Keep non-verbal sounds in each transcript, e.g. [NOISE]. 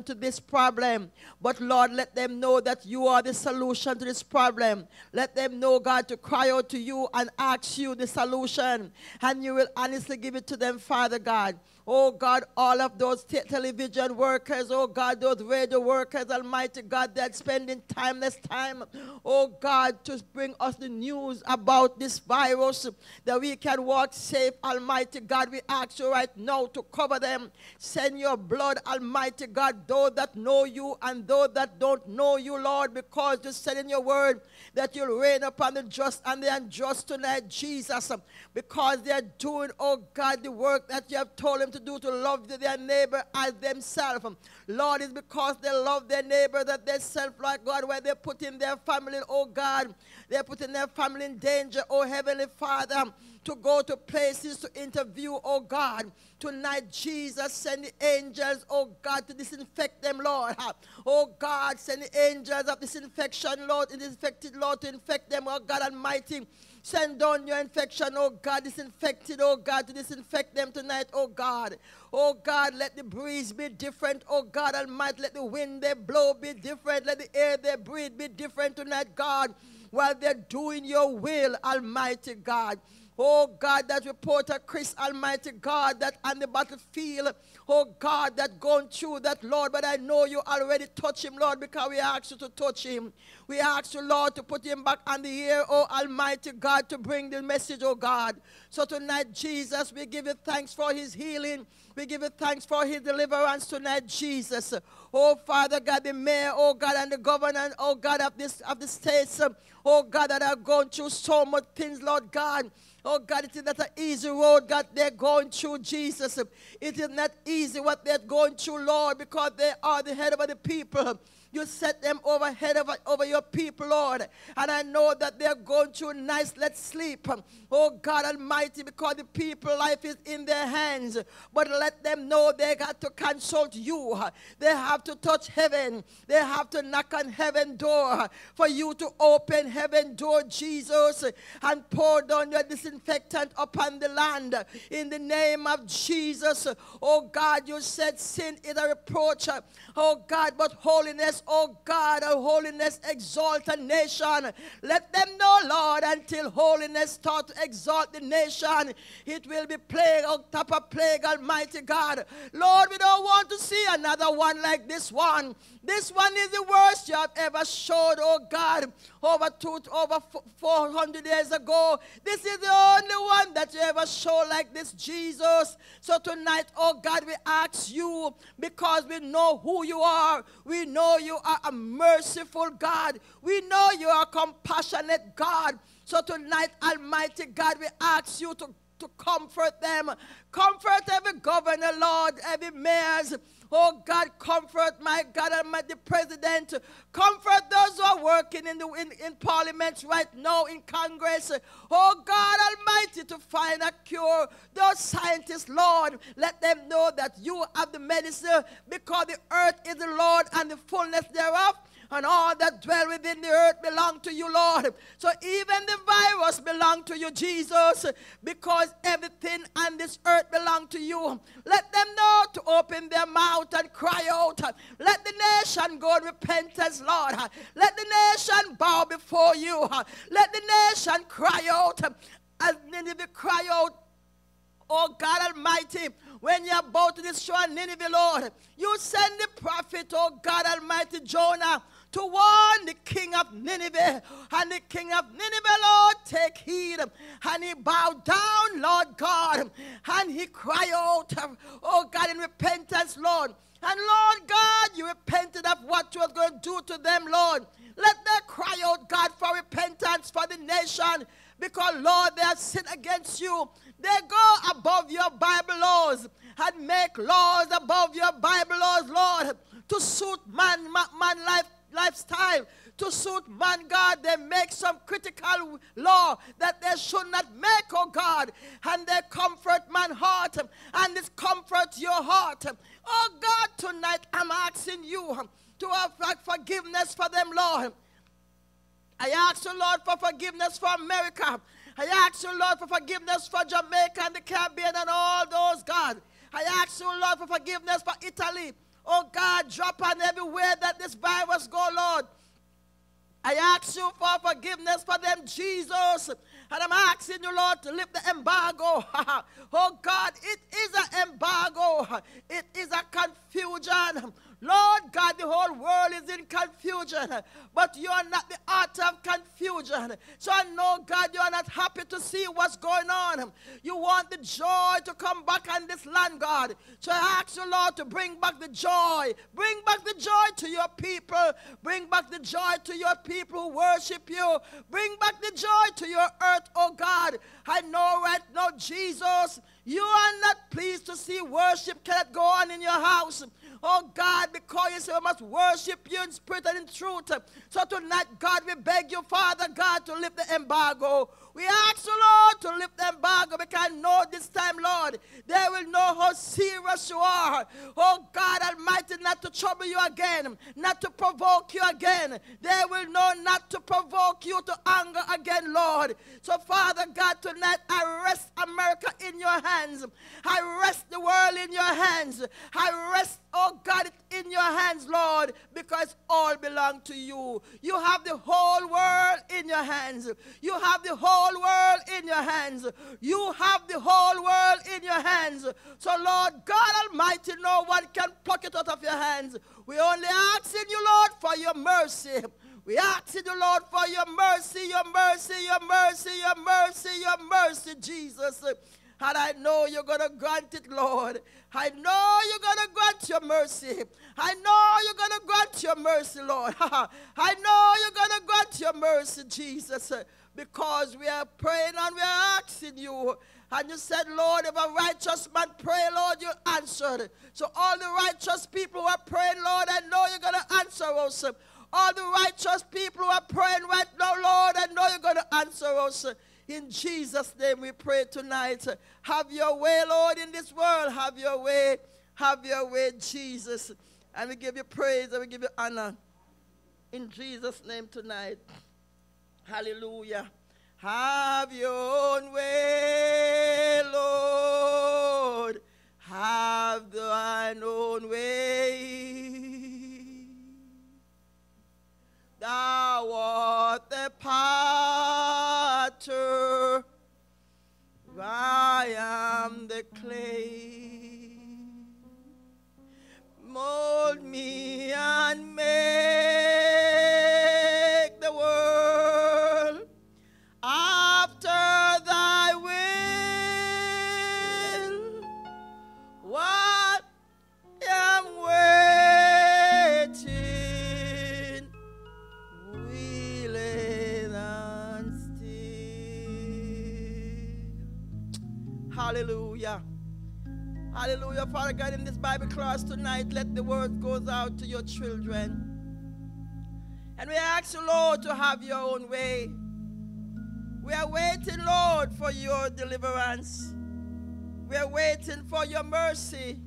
to this problem. But Lord, let them know that you are the solution to this problem. Let them know, God, to cry out to you and ask you the solution. And you will honestly give it to them, Father God. Oh God, all of those te- television workers, oh God, those radio workers, Almighty God, that spending timeless time, oh God, to bring us the news about this virus that we can walk safe, Almighty God. We ask you right now to cover them. Send your blood, Almighty God, those that know you and those that don't know you, Lord, because you said in your word that you'll rain upon the just and the unjust tonight, Jesus, because they're doing, oh God, the work that you have told them to do to love their neighbor as themselves. Lord, it's because they love their neighbor that they self like God, where they put in their family, oh God, they're putting their family in danger, oh Heavenly Father, to go to places to interview, oh God. Tonight, Jesus, send the angels, oh God, to disinfect them, Lord. Oh God, send the angels of disinfection, Lord, disinfected, Lord, to infect them, oh God Almighty. Send down your infection, oh God, disinfected, oh God, to disinfect them tonight, oh God. Oh God, let the breeze be different, oh God Almighty. Let the wind they blow be different. Let the air they breathe be different tonight, God, while they're doing your will, Almighty God. Oh God, that reporter Chris, Almighty God, that on the battlefield, oh God, that gone through that, Lord, but I know you already touch him, Lord, because we asked you to touch him. We ask you, Lord, to put him back on the air, oh Almighty God, to bring the message, oh God. So tonight, Jesus, we give you thanks for his healing. We give you thanks for his deliverance tonight, Jesus. Oh Father God, the mayor, oh God, and the governor, oh God, of this of the states, oh God, that are going through so much things, Lord God. Oh God, it is not an easy road, God, they're going through, Jesus. It is not easy what they're going through, Lord, because they are the head of the people. You set them over head over, over your people, Lord. And I know that they're going through nice, let's sleep. Oh God Almighty, because the people life is in their hands. But let them know they got to consult you. They have to touch heaven. They have to knock on heaven door for you to open heaven door, Jesus, and pour down your disinfectant upon the land. In the name of Jesus. Oh God, you said sin is a reproach. Oh God, but holiness oh God, of holiness exalt a nation. Let them know, Lord, until holiness start to exalt the nation, it will be plague on top of plague, Almighty God. Lord, we don't want to see another one like this one. This one is the worst you have ever showed, oh God, over two, over 400 years ago. This is the only one that you ever showed like this, Jesus. So tonight, oh God, we ask you because we know who you are. We know you are a merciful God. We know you are a compassionate God. So tonight, Almighty God, we ask you to, to comfort them. Comfort every governor, Lord, every mayor Oh God, comfort my God Almighty President. Comfort those who are working in the in, in parliament right now in Congress. Oh God Almighty, to find a cure. Those scientists, Lord, let them know that you have the medicine because the earth is the Lord and the fullness thereof and all that dwell within the earth belong to you, Lord. So even the virus belong to you, Jesus, because everything on this earth belong to you. Let them know to open their mouth and cry out. Let the nation go in repentance, Lord. Let the nation bow before you. Let the nation cry out as Nineveh cry out Oh God Almighty, when you're about to destroy Nineveh, Lord, you send the prophet, oh God Almighty, Jonah, to warn the king of Nineveh. And the king of Nineveh, Lord, take heed. And he bowed down, Lord God. And he cried out, oh God, in repentance, Lord. And Lord God, you repented of what you were going to do to them, Lord. Let them cry out, God, for repentance for the nation. Because, Lord, they have sinned against you. They go above your Bible laws and make laws above your Bible laws, Lord, to suit man, man life lifestyle to suit man, God. They make some critical law that they should not make, oh God. And they comfort man heart and this comfort your heart. Oh God, tonight I'm asking you to have forgiveness for them, Lord. I ask you, Lord, for forgiveness for America. I ask you, Lord, for forgiveness for Jamaica and the Caribbean and all those, God. I ask you, Lord, for forgiveness for Italy. Oh God, drop on everywhere that this virus go, Lord. I ask you for forgiveness for them, Jesus. And I'm asking you, Lord, to lift the embargo. [LAUGHS] oh God, it is an embargo. It is a confusion. Lord God, the whole world is in confusion, but you are not the author of confusion. So I know, God, you are not happy to see what's going on. You want the joy to come back on this land, God. So I ask you, Lord, to bring back the joy. Bring back the joy to your people. Bring back the joy to your people who worship you. Bring back the joy to your earth, oh God. I know right now, Jesus, you are not pleased to see worship cannot go on in your house. Oh God, because you say we must worship you in spirit and in truth. So tonight, God, we beg you, Father God, to lift the embargo. We ask you, Lord, to lift the embargo because know this time, Lord, they will know how serious you are. Oh God Almighty, not to trouble you again, not to provoke you again. They will know not to provoke you to anger again, Lord. So, Father God, tonight I rest America in your hands. I rest the world in your hands. I rest, oh God, in your hands, Lord, because all belong to you. You have the whole world in your hands. You have the whole whole world in your hands. You have the whole world in your hands. So, Lord God Almighty, no one can pluck it out of your hands. We only ask in you, Lord, for your mercy. We ask in you, Lord, for your mercy, your mercy, your mercy, your mercy, your mercy, Jesus. And I know you're going to grant it, Lord. I know you're going to grant your mercy. I know you're going to grant your mercy, Lord. [LAUGHS] I know you're going to grant your mercy, Jesus because we are praying and we are asking you. And you said, Lord, if a righteous man pray, Lord, you answered. So all the righteous people who are praying, Lord, I know you're going to answer us. All the righteous people who are praying right now, Lord, I know you're going to answer us. In Jesus' name we pray tonight. Have your way, Lord, in this world. Have your way. Have your way, Jesus. And we give you praise and we give you honor. In Jesus' name tonight. Hallelujah. Have your own way, Lord. Have thine own way. Thou art the potter. I am the clay. Mold me and make Hallelujah. Father God, in this Bible class tonight, let the word goes out to your children. And we ask you, Lord, to have your own way. We are waiting, Lord, for your deliverance. We are waiting for your mercy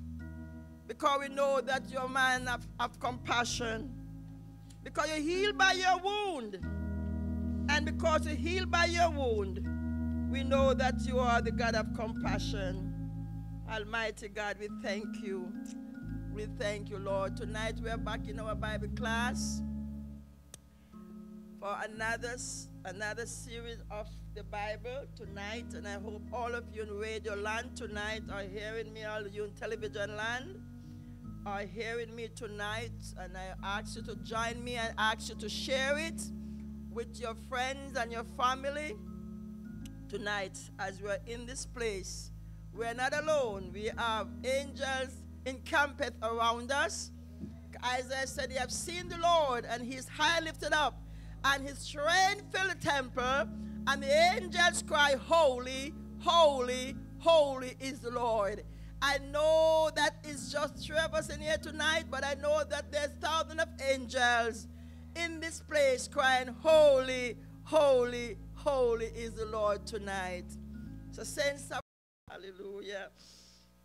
because we know that you're a man of, of compassion. Because you healed by your wound. And because you healed by your wound, we know that you are the God of compassion. Almighty God, we thank you. We thank you, Lord. Tonight we are back in our Bible class for another another series of the Bible tonight, and I hope all of you in radio land tonight are hearing me, all of you in television land are hearing me tonight, and I ask you to join me and ask you to share it with your friends and your family tonight as we're in this place. We're not alone. We have angels encamped around us. Isaiah said, They have seen the Lord, and he's high lifted up and his train filled the temple, and the angels cry, Holy, holy, holy is the Lord. I know that it's just three of us in here tonight, but I know that there's thousands of angels in this place crying, Holy, holy, holy is the Lord tonight. So, saints, Hallelujah.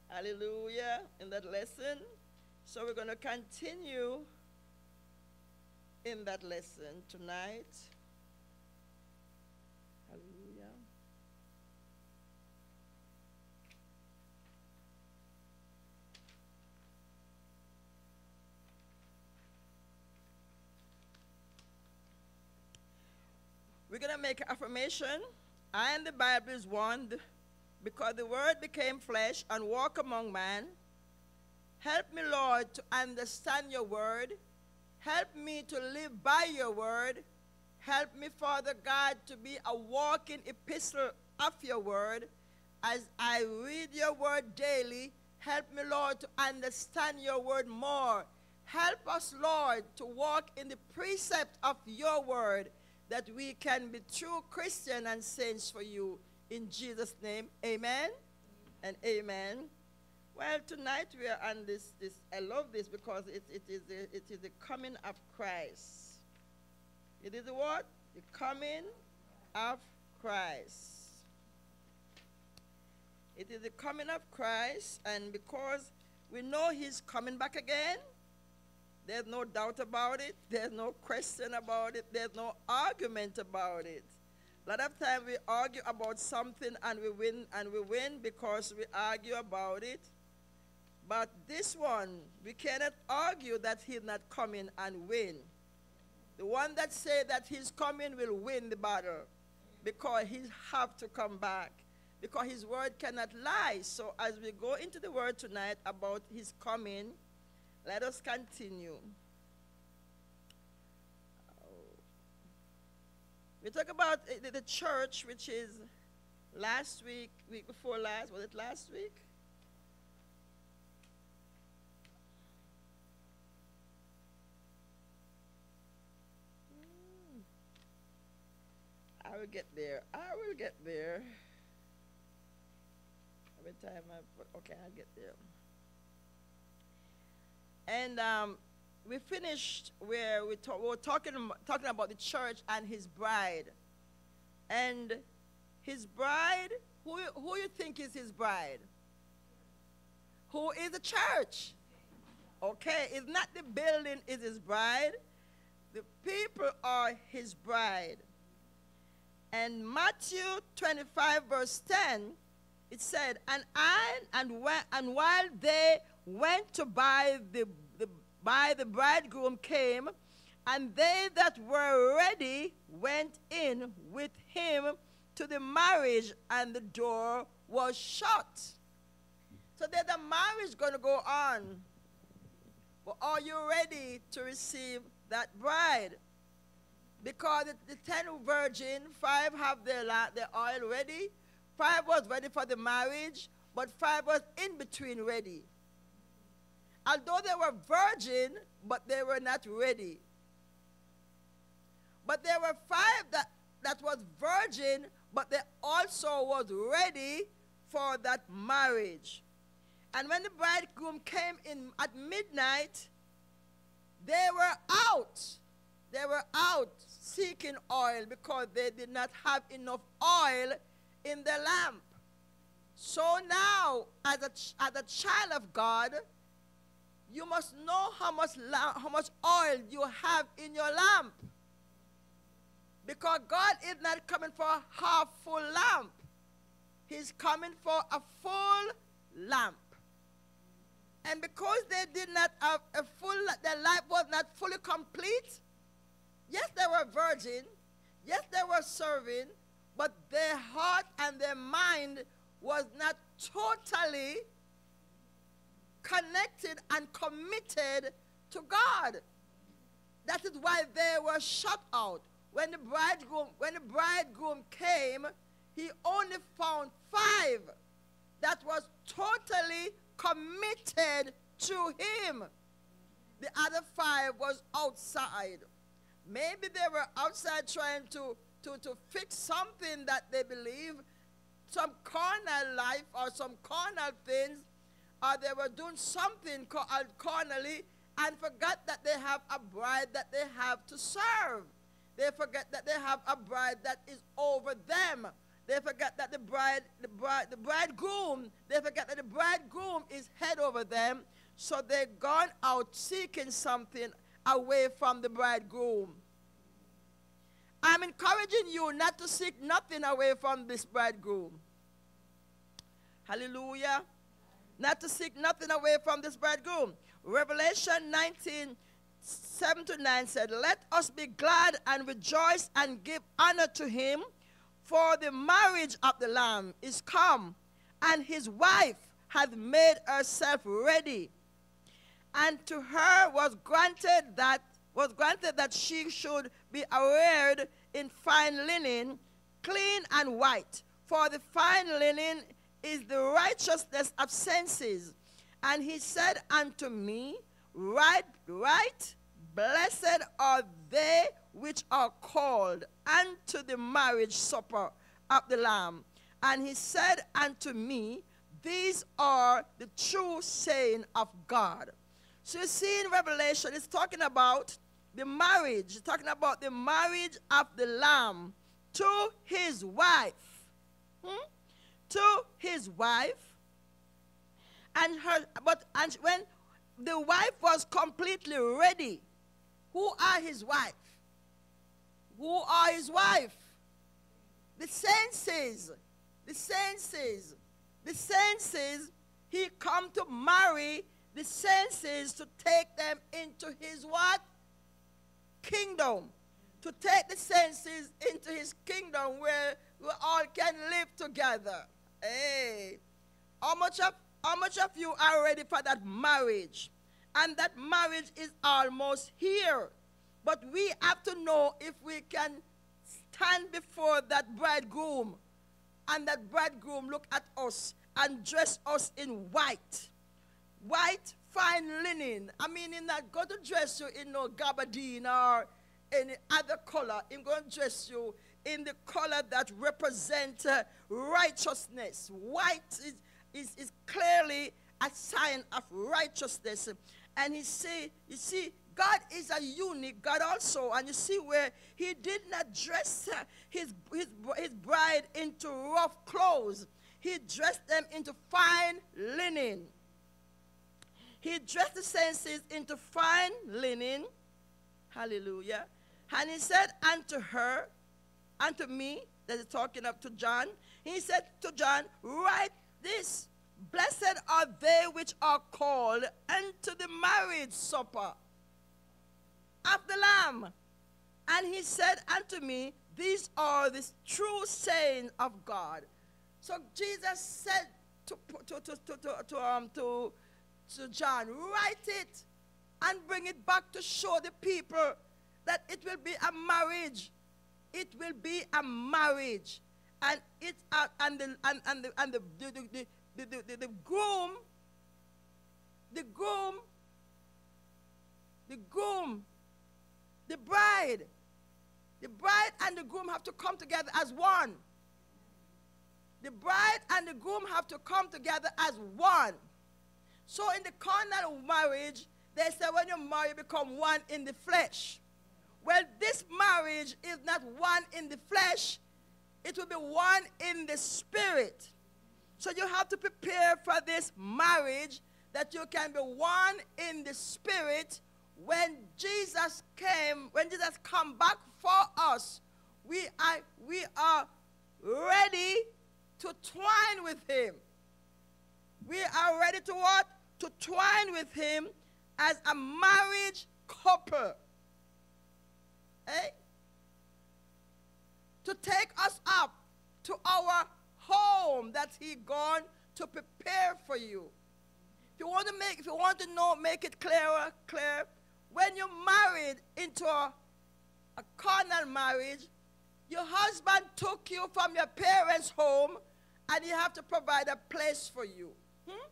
Hallelujah. In that lesson. So we're going to continue in that lesson tonight. Hallelujah. We're going to make affirmation. I and the Bible is one because the Word became flesh and walked among man. Help me, Lord, to understand your Word. Help me to live by your Word. Help me, Father God, to be a walking epistle of your Word. As I read your Word daily, help me, Lord, to understand your Word more. Help us, Lord, to walk in the precept of your Word that we can be true Christian and saints for you. In Jesus' name, amen and amen. Well, tonight we are on this, this I love this because it, it, is it is the coming of Christ. It is the what? The coming of Christ. It is the coming of Christ, and because we know he's coming back again, there's no doubt about it. There's no question about it. There's no argument about it. A lot of times we argue about something and we win, and we win because we argue about it. But this one, we cannot argue that he's not coming and win. The one that say that he's coming will win the battle because he have to come back because his word cannot lie. So as we go into the word tonight about his coming, let us continue. We talk about the church, which is last week, week before last. Was it last week? Hmm. I will get there. I will get there. Every time I, okay, I'll get there. And um, we finished where we, we were talking, talking about the church and his bride. And his bride, who, who you think is his bride? Who is the church? Okay, it's not the building is his bride. The people are his bride. And Matthew 25 verse 10, it said, and I, and, and while they went to buy the, buy the bridegroom came, and they that were ready went in with him to the marriage, and the door was shut. So there's a marriage going to go on. But are you ready to receive that bride? Because the, the ten virgin, five have their, their oil ready, five was ready for the marriage, but five was in between ready. Although they were virgin, but they were not ready. But there were five that, that was virgin, but they also was ready for that marriage. And when the bridegroom came in at midnight, they were out. They were out seeking oil because they did not have enough oil in their lamp. So now, as a, as a child of God, you must know how much, how much oil you have in your lamp. Because God is not coming for a half full lamp. He's coming for a full lamp. And because they did not have a full, their life was not fully complete, yes, they were virgin, yes, they were serving, but their heart and their mind was not totally connected and committed to God. That is why they were shut out. When the bridegroom, when the bridegroom came, he only found five that was totally committed to him. The other five was outside. Maybe they were outside trying to, to, to fix something that they believe, some carnal life or some carnal things or they were doing something uh, carnally and forgot that they have a bride that they have to serve. They forget that they have a bride that is over them. They forget that the bride, the bride, the bridegroom, they forget that the bridegroom is head over them. So they've gone out seeking something away from the bridegroom. I'm encouraging you not to seek nothing away from this bridegroom. Hallelujah not to seek nothing away from this bridegroom. Revelation 19 7 to 9 said, Let us be glad and rejoice and give honor to him, for the marriage of the Lamb is come, and his wife hath made herself ready. And to her was granted that was granted that she should be arrayed in fine linen, clean and white. For the fine linen is the righteousness of senses. And he said unto me, Right, right, blessed are they which are called unto the marriage supper of the Lamb. And he said unto me, These are the true saying of God. So you see in Revelation, it's talking about the marriage, talking about the marriage of the Lamb to his wife. Hmm? To his wife. And her, but and when the wife was completely ready, who are his wife? Who are his wife? The senses. The senses. The senses. He come to marry the senses to take them into his what? Kingdom. To take the senses into his kingdom where we all can live together. Hey. How much of how much of you are ready for that marriage? And that marriage is almost here. But we have to know if we can stand before that bridegroom and that bridegroom look at us and dress us in white. White, fine linen. I mean, in that going to dress you in no gabardine or any other color. I'm going to dress you in the color that represents uh, righteousness. White is, is, is clearly a sign of righteousness. And he say, you see, God is a unique God also. And you see where he did not dress uh, his, his, his bride into rough clothes. He dressed them into fine linen. He dressed the senses into fine linen. Hallelujah. And he said unto her, unto me, that is talking up to John, he said to John, Write this Blessed are they which are called unto the marriage supper of the Lamb. And he said unto me, These are the true saying of God. So Jesus said to, to, to, to, to, to, um, to, to John, Write it and bring it back to show the people that it will be a marriage. It will be a marriage. And it uh, and the and, and the and the, the, the, the, the, the, the groom, the groom, the groom, the bride, the bride and the groom have to come together as one. The bride and the groom have to come together as one. So in the carnal marriage, they say when you marry, you become one in the flesh. Well, this marriage is not one in the flesh, it will be one in the spirit. So you have to prepare for this marriage that you can be one in the spirit when Jesus came, when Jesus come back for us, we are, we are ready to twine with him. We are ready to what? To twine with him as a marriage couple. Eh? To take us up to our home that he gone to prepare for you. If you want to make, if you want to know, make it clearer, clear. When you're married into a, a carnal marriage, your husband took you from your parents' home and he have to provide a place for you. Hmm?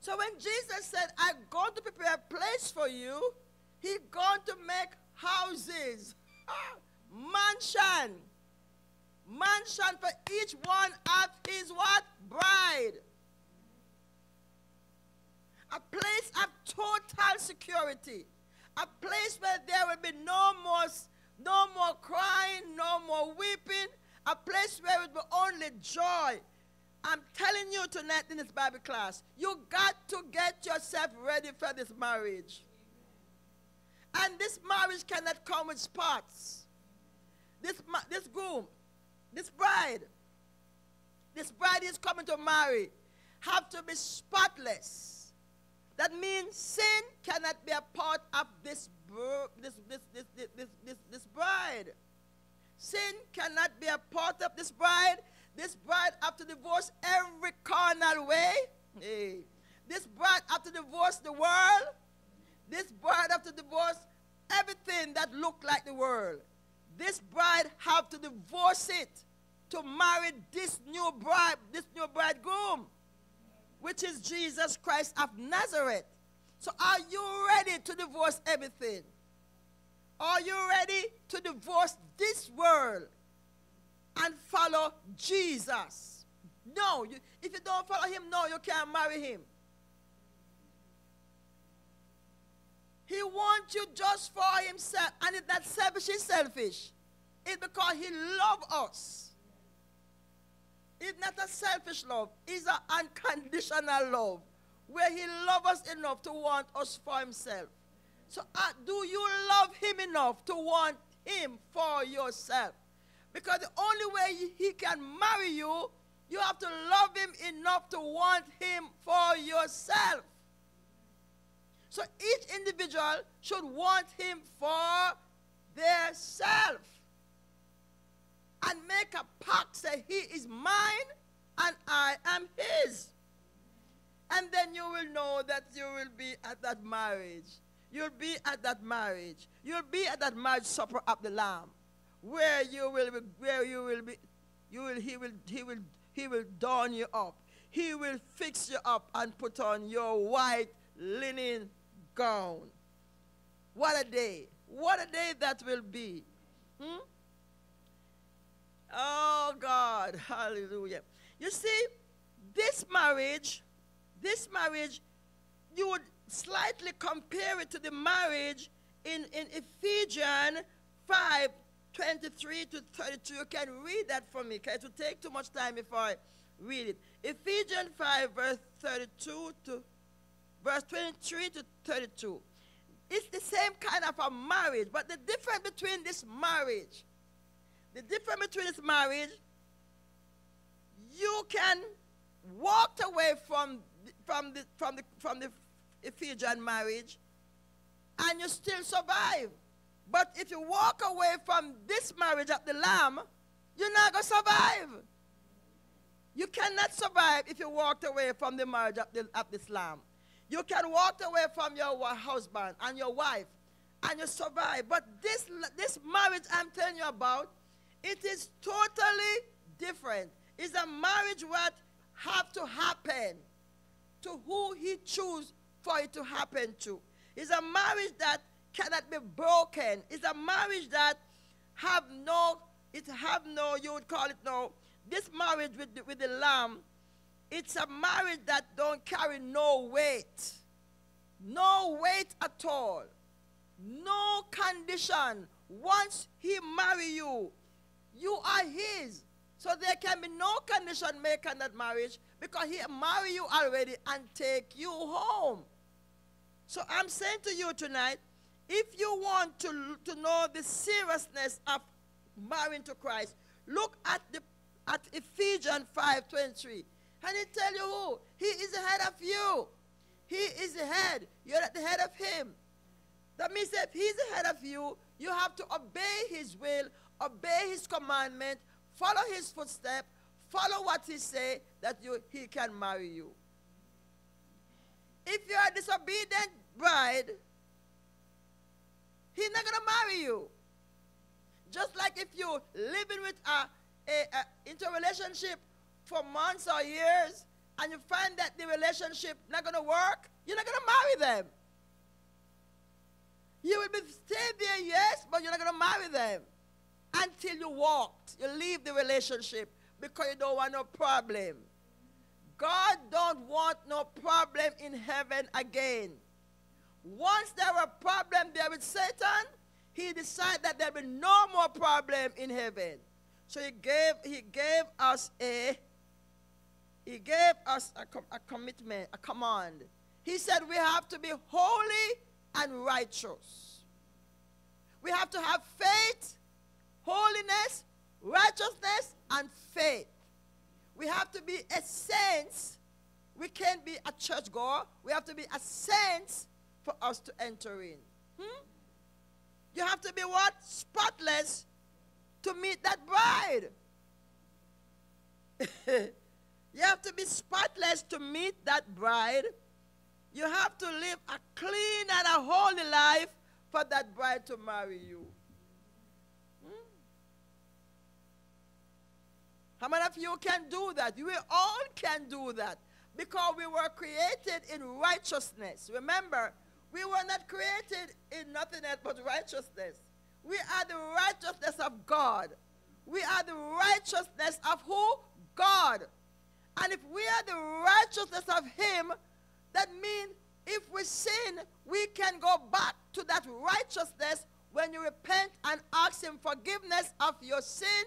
So when Jesus said, I'm going to prepare a place for you, He's going to make houses, [LAUGHS] mansion, mansion for each one of his what? Bride. A place of total security. A place where there will be no more, no more crying, no more weeping. A place where it will be only joy. I'm telling you tonight in this Bible class, you got to get yourself ready for this marriage. And this marriage cannot come with spots. This, this groom this bride, this bride is coming to marry, have to be spotless. That means sin cannot be a part of this, this, this, this, this, this, this, bride. Sin cannot be a part of this bride. This bride have to divorce every carnal way. Hey. This bride have to divorce the world. This bride have to divorce everything that look like the world. This bride have to divorce it to marry this new bride, this new bridegroom which is Jesus Christ of Nazareth. So are you ready to divorce everything? Are you ready to divorce this world and follow Jesus? No, you, if you don't follow him, no, you can't marry him. He wants you just for himself. And if that selfish is selfish, it's because he loves us. It's not a selfish love. It's an unconditional love where he loves us enough to want us for himself. So uh, do you love him enough to want him for yourself? Because the only way he can marry you, you have to love him enough to want him for yourself. So each individual should want him for their self and make a pact say he is mine and I am his. And then you will know that you will be at that marriage. You'll be at that marriage. You'll be at that marriage supper of the Lamb, where you will be, where you will be, you will, he will, he will, he will don you up. He will fix you up and put on your white linen gown. What a day! What a day that will be. Hmm? Oh, God. Hallelujah. You see, this marriage, this marriage, you would slightly compare it to the marriage in, in Ephesians 5 23 to 32. You can read that for me. Okay? It will take too much time if I read it. Ephesians 5, verse 32 to verse 23 to 32. It's the same kind of a marriage, but the difference between this marriage the difference between this marriage, you can walk away from, from, the, from, the, from the Ephesian marriage and you still survive. But if you walk away from this marriage of the Lamb, you're not going to survive. You cannot survive if you walked away from the marriage of, the, of this Lamb. You can walk away from your husband and your wife and you survive. But this, this marriage I'm telling you about it is totally different. It's a marriage what have to happen to who he choose for it to happen to. It's a marriage that cannot be broken. It's a marriage that have no, it have no, you would call it no. This marriage with with the lamb, it's a marriage that don't carry no weight. No weight at all. No condition. Once he marry you, you are his. So there can be no condition made on that marriage because he marry you already and take you home. So I'm saying to you tonight, if you want to, to know the seriousness of marrying to Christ, look at the at Ephesians 5:23. And he tell you who? He is the head of you. He is the head. You're at the head of him. That means if he's the head of you, you have to obey his will, obey his commandment, follow his footstep, follow what he say, that you, he can marry you. If you are a disobedient bride, he's not going to marry you. Just like if you living with a, a, a, into a relationship for months or years and you find that the relationship not going to work, you're not going to marry them. You will be stay there, yes, but you're not going to marry them until you walked. You leave the relationship because you don't want no problem. God don't want no problem in heaven again. Once there were problem there with Satan, he decided that there will be no more problem in heaven. So he gave, he gave us a he gave us a, a commitment, a command. He said we have to be holy and righteous. We have to have faith holiness, righteousness, and faith. We have to be a saint We can't be a churchgoer. We have to be a saint for us to enter in. Hmm? You have to be what? Spotless to meet that bride. [LAUGHS] you have to be spotless to meet that bride. You have to live a clean and a holy life for that bride to marry you. Hmm? How many of you can do that? We all can do that because we were created in righteousness. Remember, we were not created in nothing else but righteousness. We are the righteousness of God. We are the righteousness of who? God. And if we are the righteousness of Him, that means if we sin, we can go back to that righteousness when you repent and ask Him forgiveness of your sin.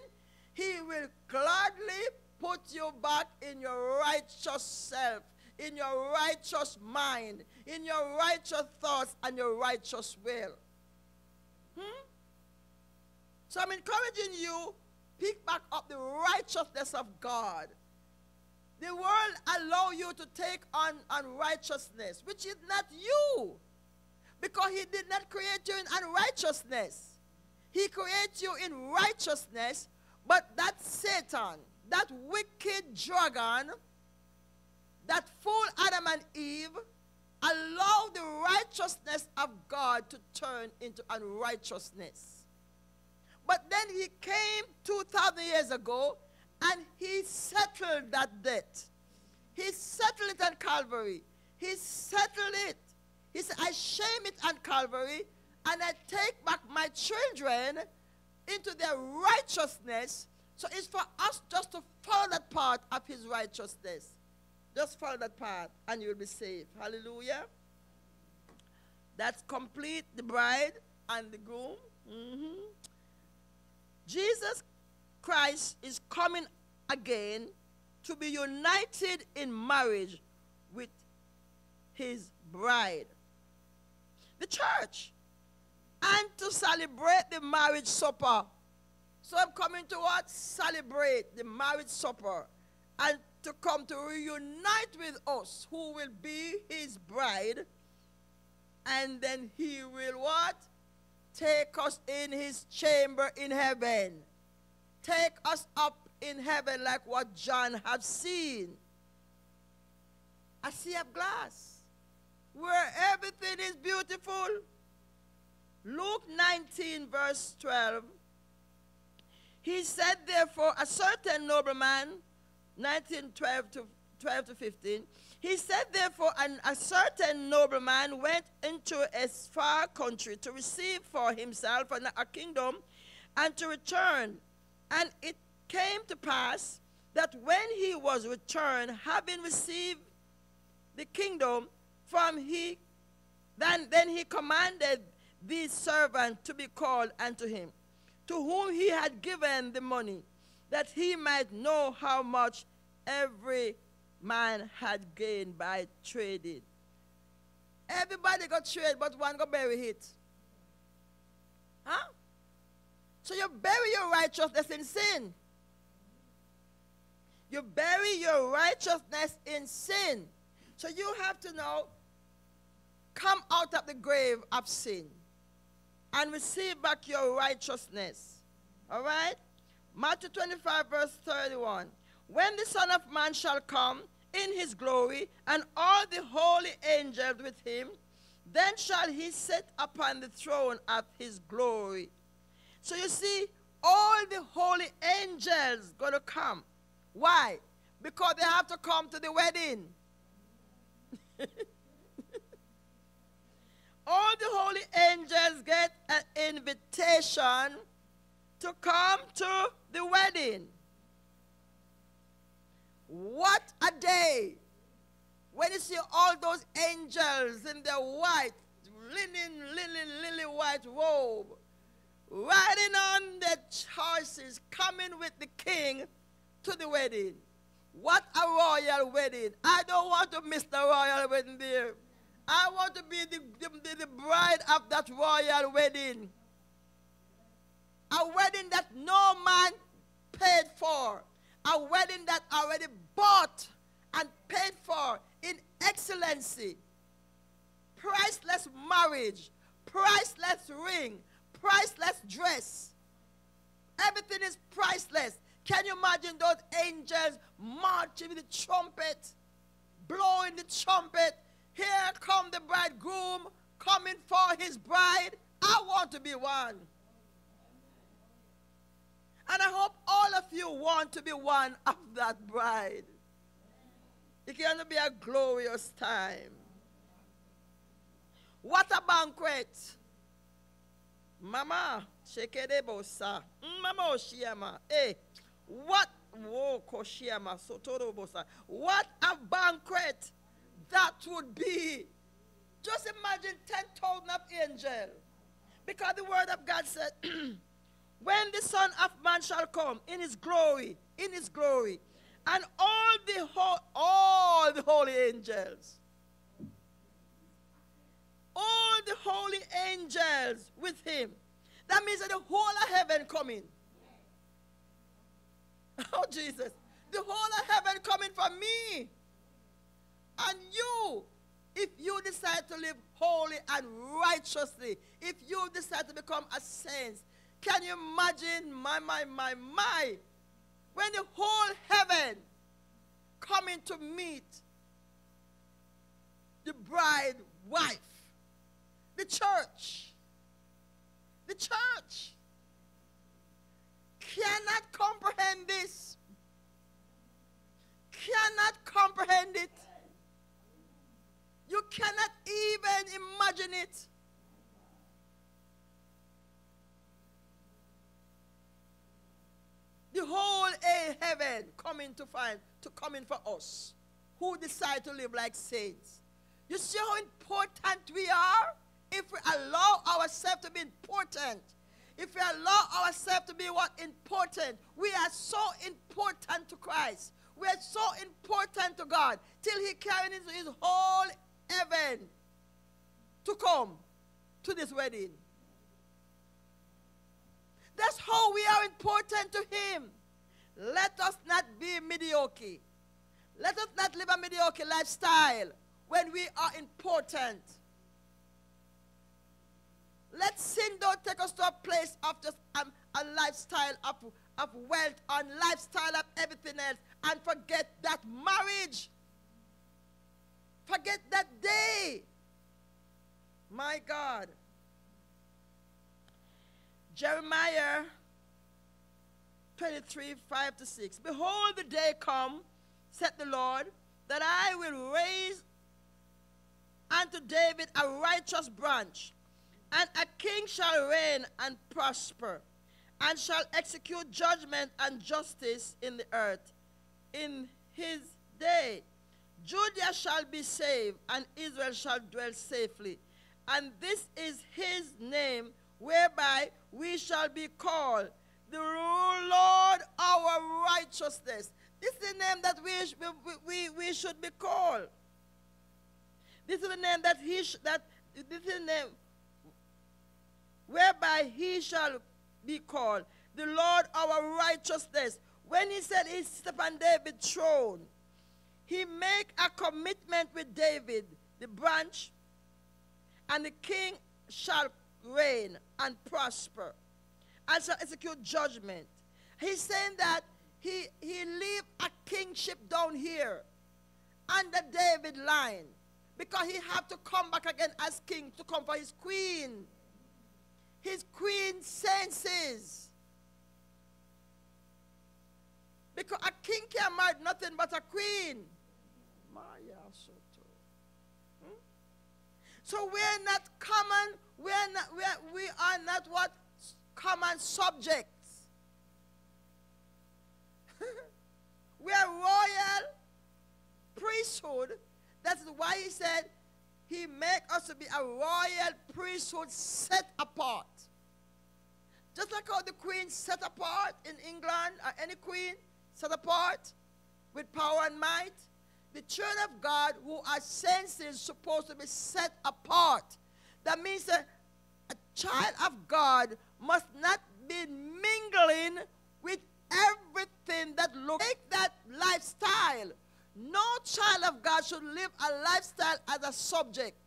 He will gladly put you back in your righteous self, in your righteous mind, in your righteous thoughts, and your righteous will. Hmm? So I'm encouraging you, pick back up the righteousness of God. The world allow you to take on unrighteousness, which is not you. Because he did not create you in unrighteousness. He created you in righteousness, but that Satan, that wicked dragon, that fool Adam and Eve, allowed the righteousness of God to turn into unrighteousness. But then he came 2,000 years ago and he settled that debt. He settled it on Calvary. He settled it. He said, I shame it on Calvary and I take back my children into their righteousness. So it's for us just to follow that part of his righteousness. Just follow that part and you'll be saved. Hallelujah. That's complete the bride and the groom. Mm-hmm. Jesus Christ is coming again to be united in marriage with his bride, the church, and to celebrate the marriage supper. So I'm coming to what? Celebrate the marriage supper and to come to reunite with us, who will be his bride, and then he will what? Take us in his chamber in heaven take us up in heaven like what John had seen. A sea of glass where everything is beautiful. Luke 19, verse 12. He said, therefore, a certain nobleman, 19, 12 to, 12 to 15, he said, therefore, an, a certain nobleman went into a far country to receive for himself a kingdom and to return and it came to pass that when he was returned, having received the kingdom from he, then, then he commanded these servants to be called unto him, to whom he had given the money, that he might know how much every man had gained by trading. Everybody got trade, but one got bury it. Huh? So you bury your righteousness in sin. You bury your righteousness in sin. So you have to now come out of the grave of sin and receive back your righteousness. All right? Matthew 25, verse 31. When the Son of Man shall come in his glory, and all the holy angels with him, then shall he sit upon the throne of his glory. So you see, all the holy angels going to come. Why? Because they have to come to the wedding. [LAUGHS] all the holy angels get an invitation to come to the wedding. What a day! When you see all those angels in their white, linen, linen, lily white robe, riding on the horses, coming with the king to the wedding. What a royal wedding. I don't want to miss the royal wedding there. I want to be the, the, the bride of that royal wedding. A wedding that no man paid for. A wedding that already bought and paid for in excellency. Priceless marriage, priceless ring, priceless dress. Everything is priceless. Can you imagine those angels marching with the trumpet, blowing the trumpet? Here come the bridegroom coming for his bride. I want to be one. And I hope all of you want to be one of that bride. Going to be a glorious time. What a banquet. Mama, shekedebosa. Mm, Mama Oshiama. Hey, what whoa, Koshiama, Sotorobosa. What a banquet that would be. Just imagine 10,000 of angels. Because the word of God said, [CLEARS THROAT] when the Son of Man shall come in his glory, in his glory, and all the all the holy angels, all the holy angels with him. That means that the whole of heaven coming. [LAUGHS] Oh Jesus, the whole of heaven coming for me. And you, if you decide to live holy and righteously, if you decide to become a saint, can you imagine my, my, my, my, when the whole heaven coming to meet the bride wife, the church, the church cannot comprehend this, cannot comprehend it. You cannot even imagine it. The whole a heaven coming to find, to come in for us who decide to live like saints. You see how important we are? If we allow ourselves to be important, if we allow ourselves to be what important, we are so important to Christ. We are so important to God till He carried his, his whole heaven to come to this wedding. That's how we are important to Him. Let us not be mediocre. Let us not live a mediocre lifestyle when we are important. Let sin don't take us to a place of just um, a lifestyle of, of wealth and lifestyle of everything else and forget that marriage. Forget that day. My God. Jeremiah 23, 5 to 6. Behold, the day come, said the Lord, that I will raise unto David a righteous branch, and a king shall reign and prosper, and shall execute judgment and justice in the earth. In his day, Judah shall be saved, and Israel shall dwell safely. And this is his name, whereby we shall be called the Lord our righteousness. This is the name that we, we, we, should be called. This is the name that he that this is the name whereby he shall be called the Lord our righteousness. When he said he sit upon David's throne, he make a commitment with David, the branch, and the king shall reign and prosper and shall execute judgment. He's saying that he, he leave a kingship down here under David line because he have to come back again as king to come for his queen. His queen senses. Because a king can't marry nothing but a queen. Maya Soto. Hmm? So we're not common, we're not, we're, we are not what? Common subjects. [LAUGHS] we are royal priesthood. That's why he said he make us to be a royal priesthood set apart. Just like how the queen set apart in England, or any queen set apart with power and might, the children of God who are senses supposed to be set apart. That means that a child of God must not be mingling with everything that looks like that lifestyle. No child of God should live a lifestyle as a subject.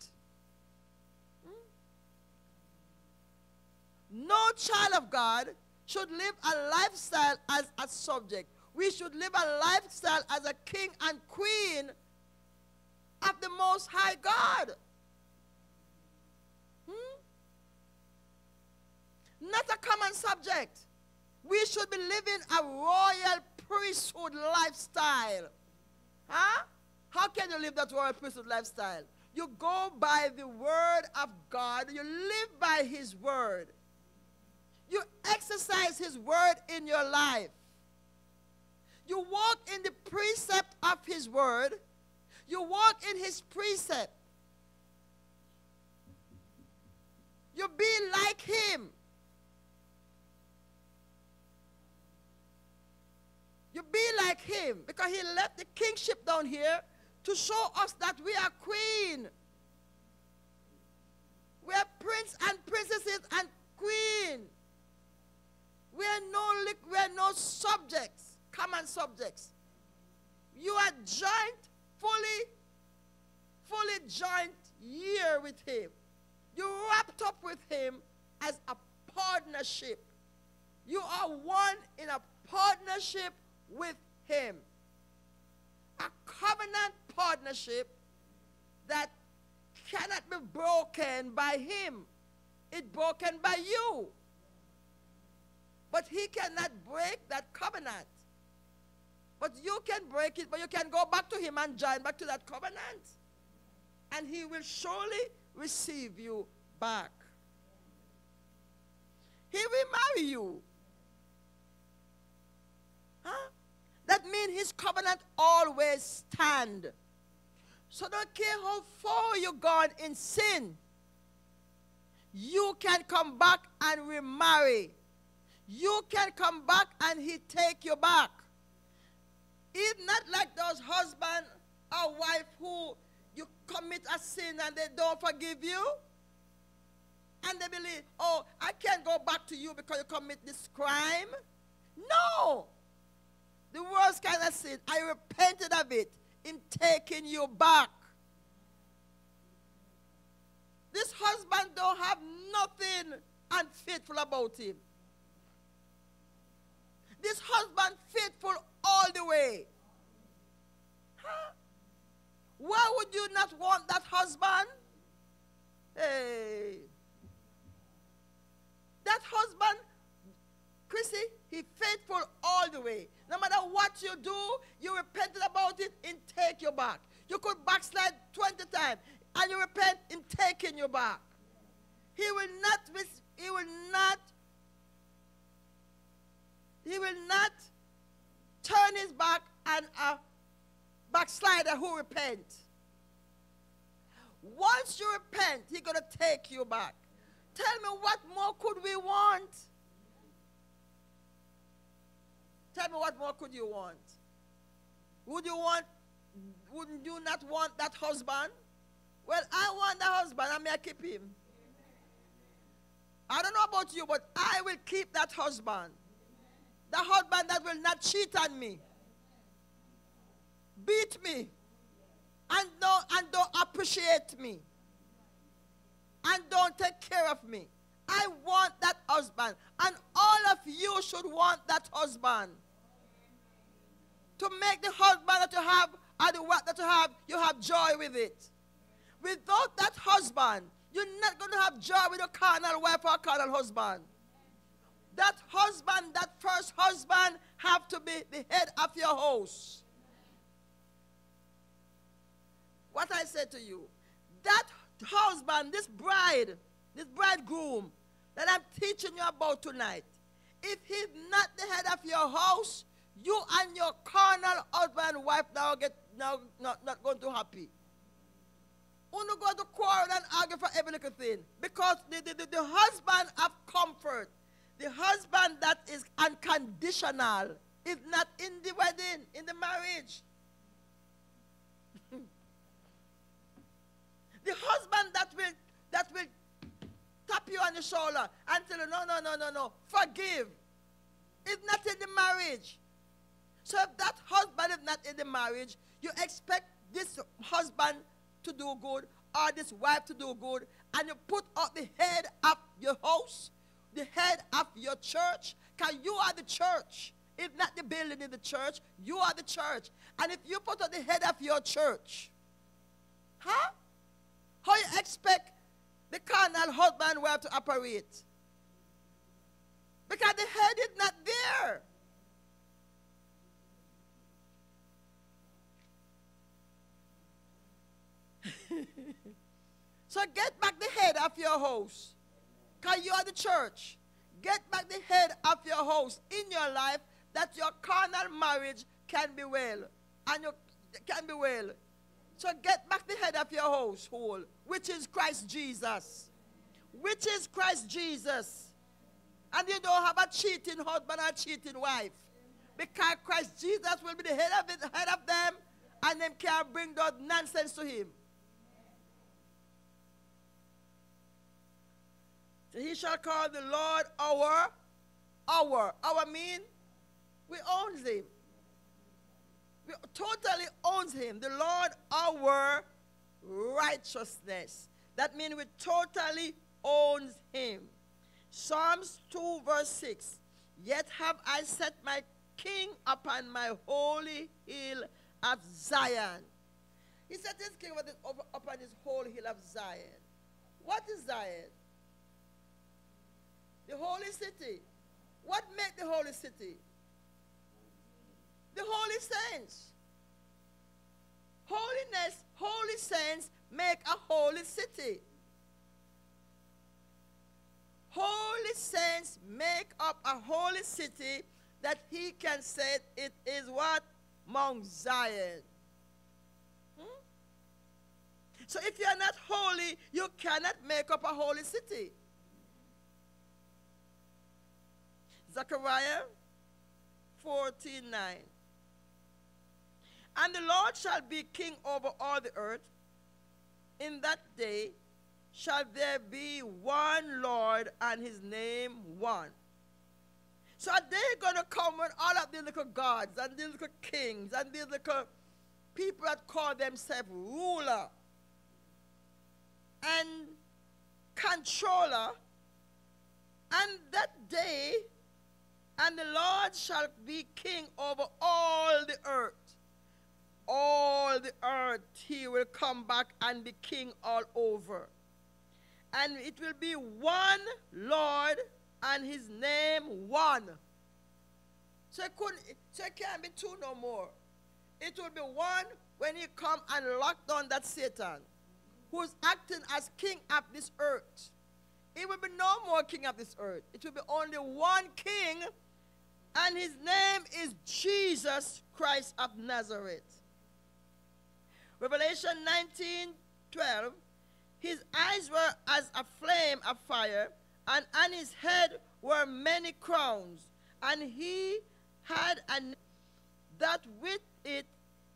No child of God should live a lifestyle as a subject. We should live a lifestyle as a king and queen of the Most High God. Hmm? Not a common subject. We should be living a royal priesthood lifestyle. Huh? How can you live that royal priesthood lifestyle? You go by the word of God. You live by his word. You exercise his word in your life. You walk in the precept of his word. You walk in his precept. You be like him. You be like him because he left the kingship down here to show us that we are queen. We are prince and princesses and queen. We are no, we are no subjects, common subjects. You are joined, fully, fully joined here with him. You wrapped up with him as a partnership. You are one in a partnership with him. A covenant partnership that cannot be broken by him. It's broken by you. But he cannot break that covenant. But you can break it, but you can go back to him and join back to that covenant. And he will surely receive you back. He will marry you. Huh? That means his covenant always stand. So don't care how far you gone in sin. You can come back and remarry. You can come back and he take you back. It's not like those husband or wife who you commit a sin and they don't forgive you. And they believe, oh, I can't go back to you because you commit this crime. No. The worst kind of sin. I repented of it in taking you back. This husband don't have nothing unfaithful about him. This husband faithful all the way. Huh? Why would you not want that husband? Hey. That husband, Chrissy, he faithful all the way. No matter what you do, you repented about it and take you back. You could backslide 20 times and you repent in taking you back. He will not, he will not, he will not turn his back on a uh, backslider who repent. Once you repent, he's going to take you back. Tell me what more could we want? Tell me what more could you want? Would you want, wouldn't you not want that husband? Well, I want the husband, I may keep him. I don't know about you, but I will keep that husband. The husband that will not cheat on me, beat me, and don't, and don't appreciate me, and don't take care of me. I want that husband, and all of you should want that husband to make the husband that you have and the work that you have, you have joy with it. Without that husband, you're not going to have joy with your carnal wife or carnal husband. That husband, that first husband, have to be the head of your house. What I said to you, that husband, this bride, this bridegroom that I'm teaching you about tonight, if he's not the head of your house, you and your carnal husband and wife now get now not, not going to happy. Only going to quarrel and argue for every little thing. Because the, the, the, the husband of comfort, the husband that is unconditional, is not in the wedding, in the marriage. [LAUGHS] the husband that will that will tap you on the shoulder and tell you, no, no, no, no, no, forgive. It's not in the marriage. So if that husband is not in the marriage, you expect this husband to do good or this wife to do good, and you put up the head of your house, the head of your church, because you are the church. If not the building in the church, you are the church. And if you put on the head of your church, huh? How you expect the carnal husband wife to operate? Because the head is not there. [LAUGHS] so get back the head of your house. Because you are the church. Get back the head of your house in your life that your carnal marriage can be well. And you can be well. So get back the head of your household, which is Christ Jesus. Which is Christ Jesus. And you don't have a cheating husband or cheating wife. Because Christ Jesus will be the head of, the head of them, and them can't bring that nonsense to him. He shall call the Lord our, our. Our mean, we own him. We totally owns him. The Lord our righteousness. That means we totally owns him. Psalms 2 verse 6. Yet have I set my king upon my holy hill of Zion. He set his king upon his holy hill of Zion. What is Zion? The holy city. What made the holy city? The holy saints. Holiness, holy saints make a holy city. Holy saints make up a holy city that he can say it is what? Mount Zion. Hmm? So if you are not holy, you cannot make up a holy city. Zechariah 14 9. And the Lord shall be king over all the earth. In that day shall there be one Lord and his name one. So are they going to come with all of these little gods and these little kings and these little people that call themselves ruler and controller? And that day, and the Lord shall be king over all the earth. All the earth, he will come back and be king all over and it will be one Lord and his name one. So it, couldn't, so it can't be two no more. It will be one when he come and lock down that Satan who's acting as king of this earth. It will be no more king of this earth. It will be only one king, and his name is Jesus Christ of Nazareth. Revelation 19 12 his eyes were as a flame of fire, and on his head were many crowns. And he had an that with it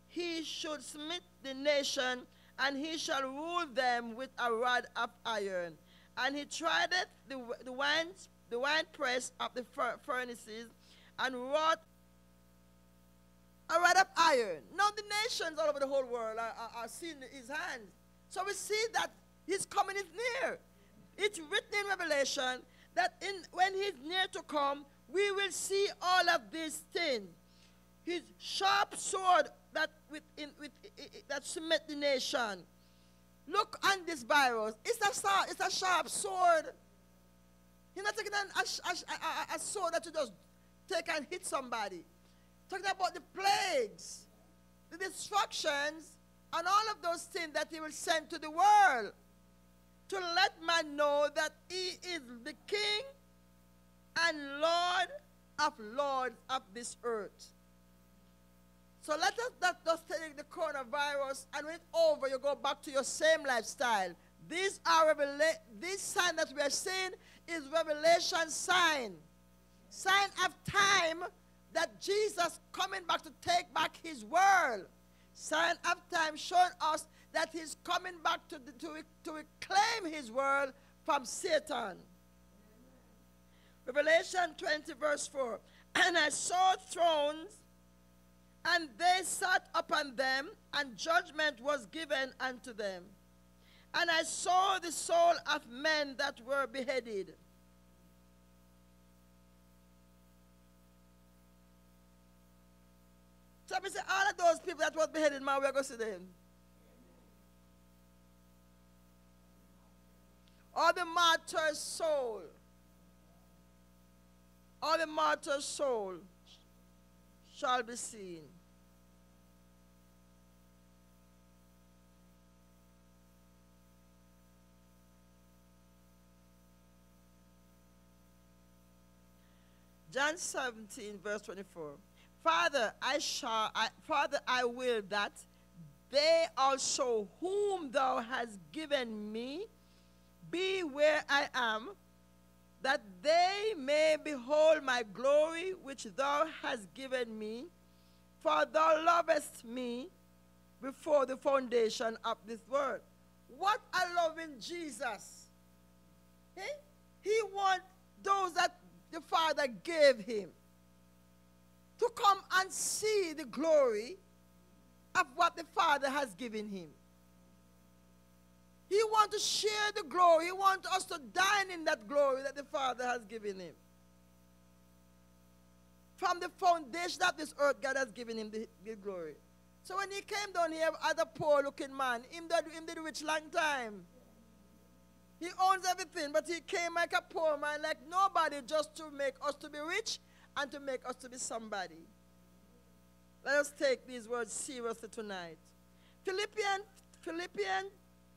he should smite the nation, and he shall rule them with a rod of iron. And he tried the, the wine the wine press of the furnaces, and wrought a rod of iron. Now the nations all over the whole world are, are, are seeing his hands. So we see that his coming is near. It's written in Revelation that in, when he's near to come, we will see all of these things. His sharp sword that with, in, with, that smite the nation. Look on this virus. It's a, it's a sharp sword. He's not taking a, a, a, a, sword that you just take and hit somebody. Talking about the plagues, the destructions, and all of those things that he will send to the world to let man know that he is the king and Lord of lords of this earth. So let us not just take the coronavirus and when it's over, you go back to your same lifestyle. These are revela- this sign that we are seeing is revelation sign. Sign of time that Jesus coming back to take back his world. Sign of time showing us that he's coming back to, to, to reclaim his world from Satan. Revelation 20, verse 4. And I saw thrones, And they sat upon them, and judgment was given unto them. And I saw the soul of men that were beheaded. So I say, all of those people that was beheaded, man, we're going to see them. All the martyr's soul. All the martyr's soul shall be seen. John 17, verse 24. Father, I shall, I, Father, I will that they also whom thou hast given me be where I am, that they may behold my glory which thou hast given me, for thou lovest me before the foundation of this world. What a loving Jesus. He, he wants those that the Father gave him to come and see the glory of what the Father has given him. He wants to share the glory. He wants us to dine in that glory that the Father has given him. From the foundation of this earth, God has given him the, the glory. So when he came down here as a poor looking man, him did, him did rich long time. He owns everything, but he came like a poor man, like nobody, just to make us to be rich and to make us to be somebody. Let us take these words seriously tonight. Philippians, Philippians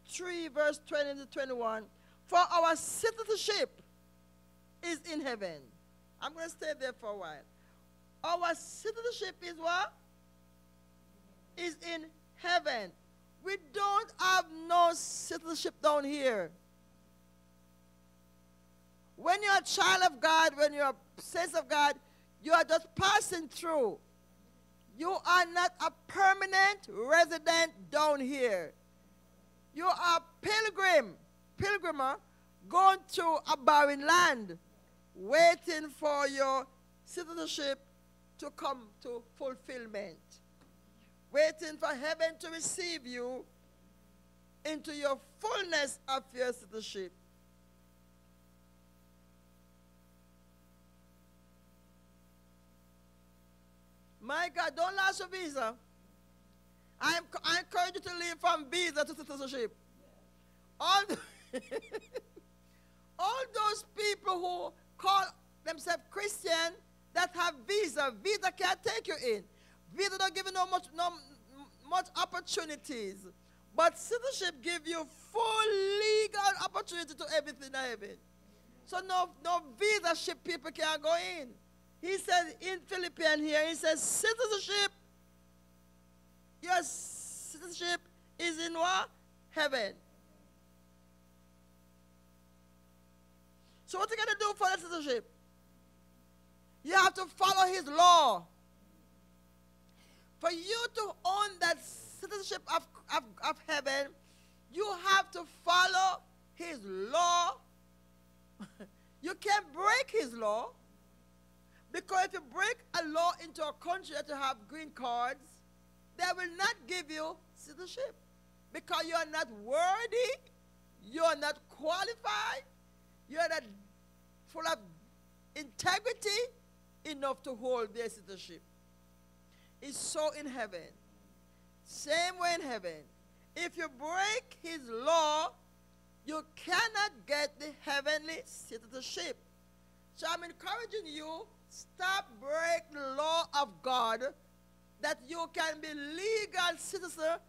3, verse 20 to 21. For our citizenship is in heaven. I'm going to stay there for a while. Our citizenship is what? Is in heaven. We don't have no citizenship down here. When you're a child of God, when you're a saint of God, you are just passing through. You are not a permanent resident down here. You are pilgrim, pilgrimer, going to a barren land, waiting for your citizenship to come to fulfillment. Waiting for heaven to receive you into your fullness of your citizenship. My God, don't lose your visa. I, am, I encourage you to leave from visa to citizenship. All, [LAUGHS] all those people who call themselves Christian that have visa, visa can't take you in. Visa don't give you no much, no much opportunities. But citizenship give you full legal opportunity to everything in heaven. So no, no visa ship people can't go in. He said in Philippians here, he says citizenship, your citizenship is in what? Heaven. So what you going to do for that citizenship? You have to follow his law. For you to own that citizenship of, of, of heaven, you have to follow his law. [LAUGHS] you can't break his law. Because if you break a law into a country that you have green cards, they will not give you citizenship. Because you are not worthy, you are not qualified, you are not full of integrity enough to hold their citizenship. It's so in heaven. Same way in heaven. If you break his law, you cannot get the heavenly citizenship. So I'm encouraging you Stop breaking the law of God that you can be legal citizen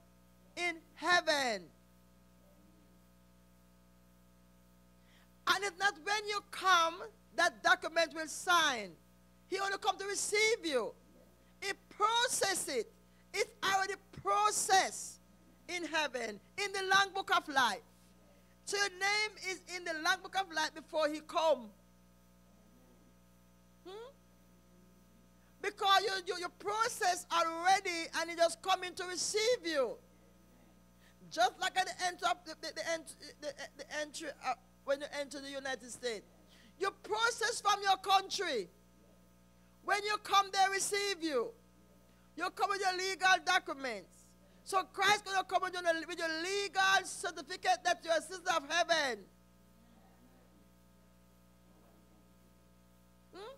in heaven. And it's not when you come that document will sign. He only come to receive you. He process it. It's already processed in heaven, in the long book of life. So your name is in the long book of life before he come. Hmm? Because you, you, your process already and it just coming to receive you. Just like at the entry, the, the, the, the, the entry uh, when you enter the United States. You process from your country. When you come, they receive you. You come with your legal documents. So Christ gonna come with your, with your legal certificate that you're a citizen of heaven. Hmm?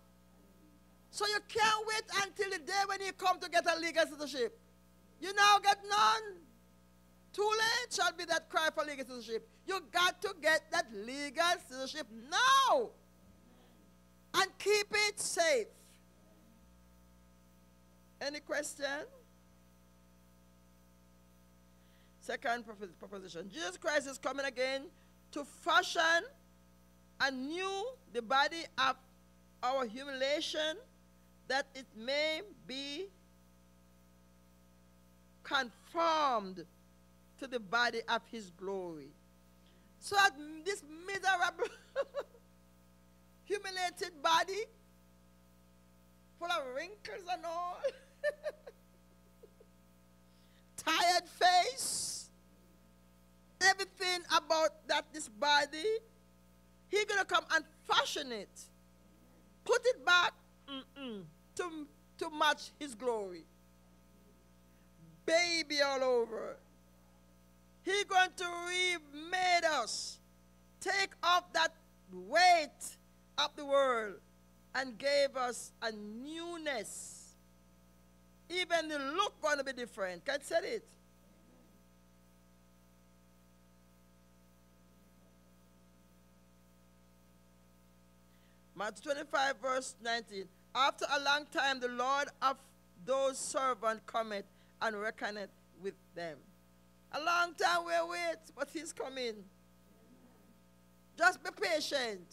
So you can't wait until the day when you come to get a legal citizenship. You now get none. Too late shall be that cry for legal citizenship. You got to get that legal citizenship now. And keep it safe. Any question? Second proposition. Jesus Christ is coming again to fashion anew the body of our humiliation that it may be conformed to the body of his glory. So that this miserable, [LAUGHS] humiliated body, full of wrinkles and all, [LAUGHS] tired face, everything about that this body, he gonna come and fashion it, put it back to, to match his glory. Baby all over. He going to remade us, take off that weight of the world, and gave us a newness. Even the look going to be different. Can I say it? Matthew 25, verse 19. After a long time, the Lord of those servants cometh and reckoneth with them. A long time we wait, but he's coming. Just be patient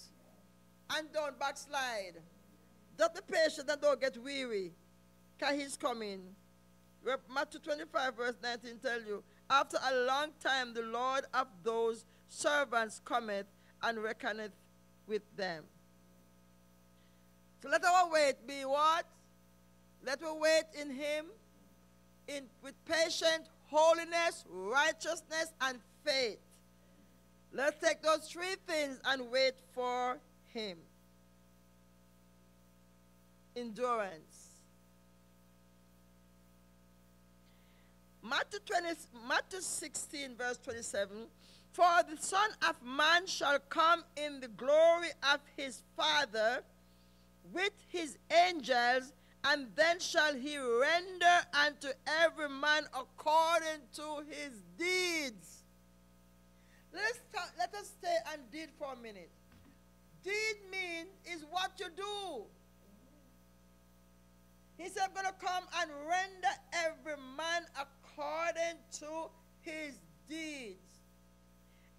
and don't backslide. Just be patient and don't get weary. Because he's coming. Matthew 25, verse 19 tell you, after a long time the Lord of those servants cometh and reckoneth with them. So let our wait be what? Let us wait in him in, with patient holiness, righteousness, and faith. Let's take those three things and wait for him. Endurance. Matthew, 20, Matthew 16, verse 27. For the Son of Man shall come in the glory of his Father with his angels, and then shall he render unto every man according to his deeds. Let us, talk, let us stay on deed for a minute. Deed mean is what you do. He said, I'm going to come and render every man according to his deeds.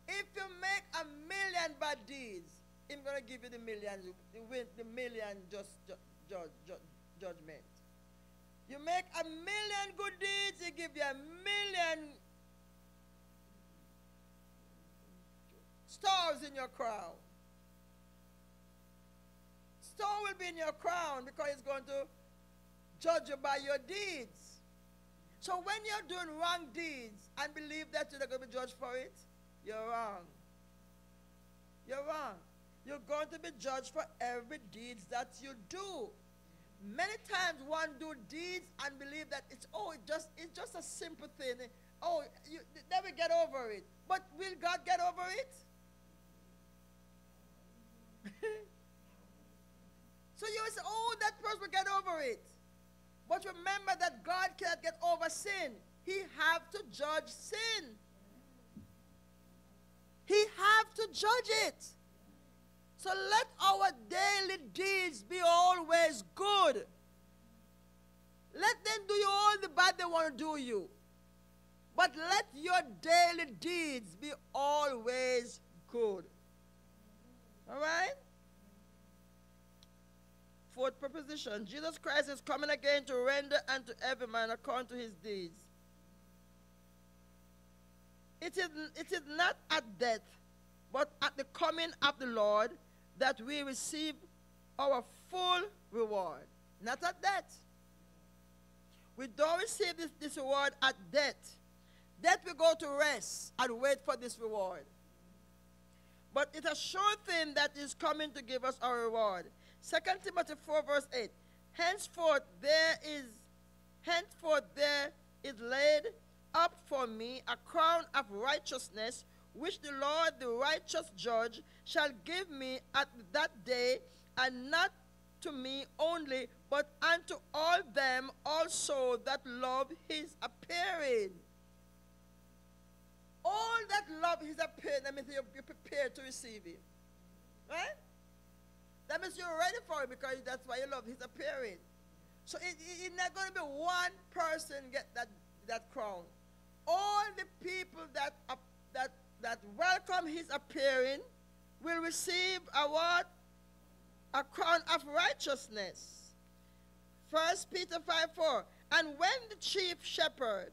If you make a million bad deeds, I'm going to give you the million, the million just, judgment. You make a million good deeds, he give you a million stars in your crown. Star will be in your crown because he's going to judge you by your deeds. So when you're doing wrong deeds and believe that you're going to be judged for it, you're wrong. You're wrong. You're going to be judged for every deed that you do. Many times one do deeds and believe that it's oh it just it's just a simple thing. Oh, you never get over it. But will God get over it? [LAUGHS] so you say, oh, that person will get over it. But remember that God cannot get over sin. He have to judge sin. He have to judge it. So let our daily deeds be always good. Let them do you all the bad they want to do you. But let your daily deeds be always good. All right? Fourth proposition Jesus Christ is coming again to render unto every man according to his deeds. It is, it is not at death, but at the coming of the Lord that we receive our full reward, not at death. We don't receive this, this reward at death. Death we go to rest and wait for this reward. But it's a sure thing that is coming to give us our reward. 2 Timothy 4, verse 8. Henceforth there is Henceforth there is laid up for me a crown of righteousness, which the Lord, the righteous judge, shall give me at that day, and not to me only, but unto all them also that love his appearing. All that love his appearing, that means you're, you're prepared to receive him. Right? That means you're ready for it because that's why you love his appearing. So it, it, it's not going to be one person get that, that crown. All the people that, uh, that, that welcome his appearing will receive a what? A crown of righteousness. First Peter 5 4. And when the chief shepherd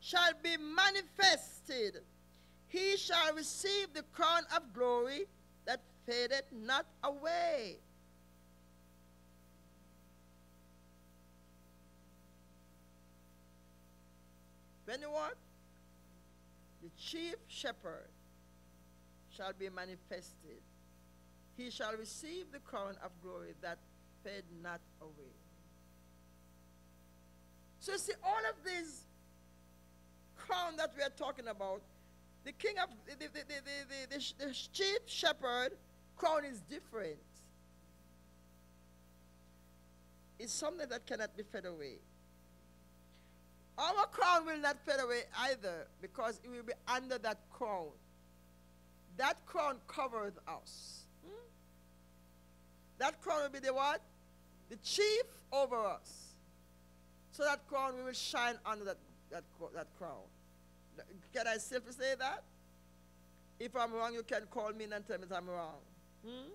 shall be manifested, he shall receive the crown of glory that fadeth not away. When what? The chief shepherd shall be manifested. He shall receive the crown of glory that fade not away. So you see, all of these crown that we are talking about, the king of the, the, the, the, the, the chief shepherd crown is different. It's something that cannot be fed away. Our crown will not fade away either because it will be under that crown. That crown covers us. Hmm? That crown will be the what? The chief over us. So that crown we will shine under that, that, that crown. Can I simply say that? If I'm wrong, you can call me and tell me that I'm wrong. Hmm?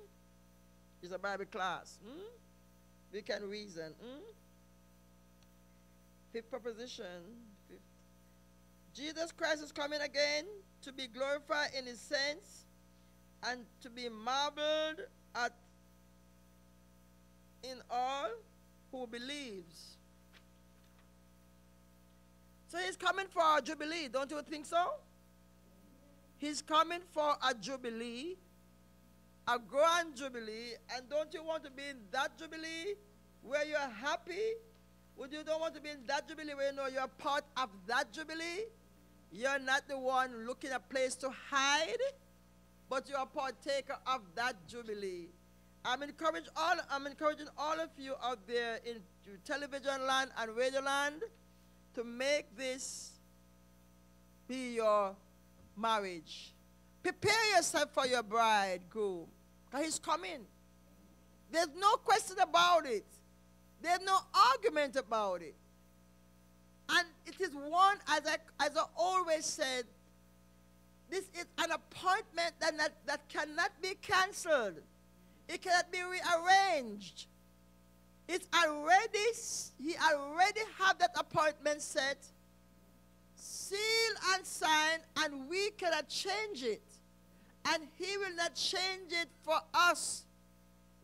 It's a Bible class. Hmm? We can reason. Hmm? Fifth proposition. Fifth. Jesus Christ is coming again to be glorified in his saints and to be marveled at in all who believes. So he's coming for a jubilee, don't you think so? He's coming for a jubilee, a grand jubilee, and don't you want to be in that jubilee where you're happy? Would you don't want to be in that jubilee where you know you're part of that jubilee? You're not the one looking a place to hide, but you're a partaker of that jubilee. I'm encouraging all I'm encouraging all of you out there in television land and radio land to make this be your marriage. Prepare yourself for your bridegroom. He's coming. There's no question about it. There's no argument about it. And it is one, as I, as I always said, this is an appointment that, that, that cannot be canceled. It cannot be rearranged. It's already, he already have that appointment set, seal and sign, and we cannot change it. And he will not change it for us